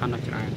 អរខាន់ដល់ច្រើន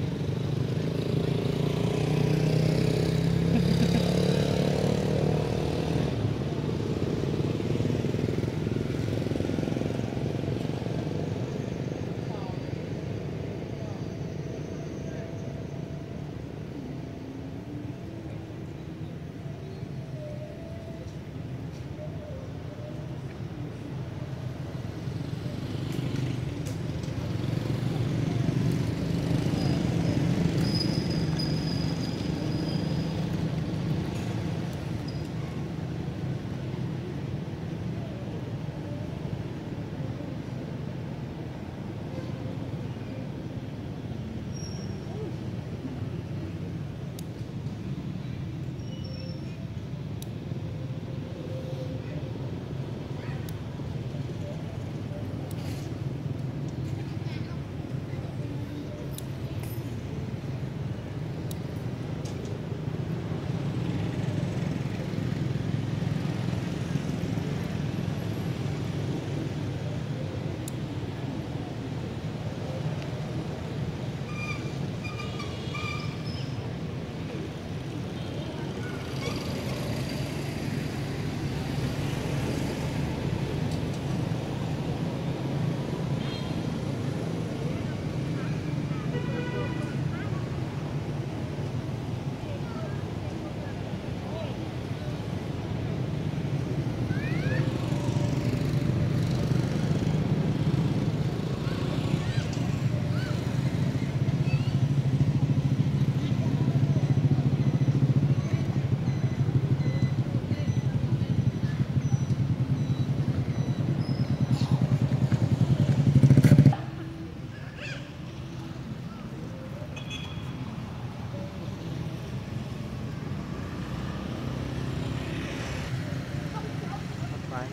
quay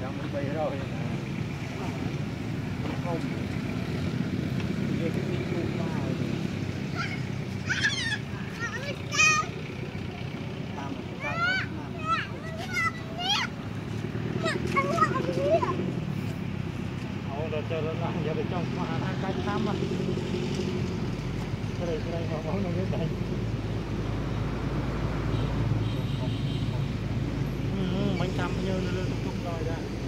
mình bay rồi. Không. Giờ cái gì cũng vào Hãy subscribe cho kênh Ghiền Mì Gõ Để không bỏ lỡ những video hấp dẫn ចូលដល់យកទៅចង់មកអាកាច់តាម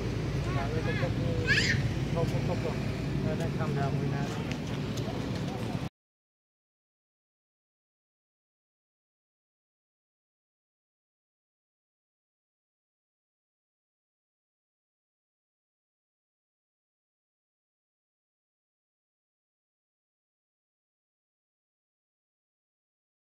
មកស្រីស្រីហងនោះនេះដៃ mình chăm như lên tuk tuk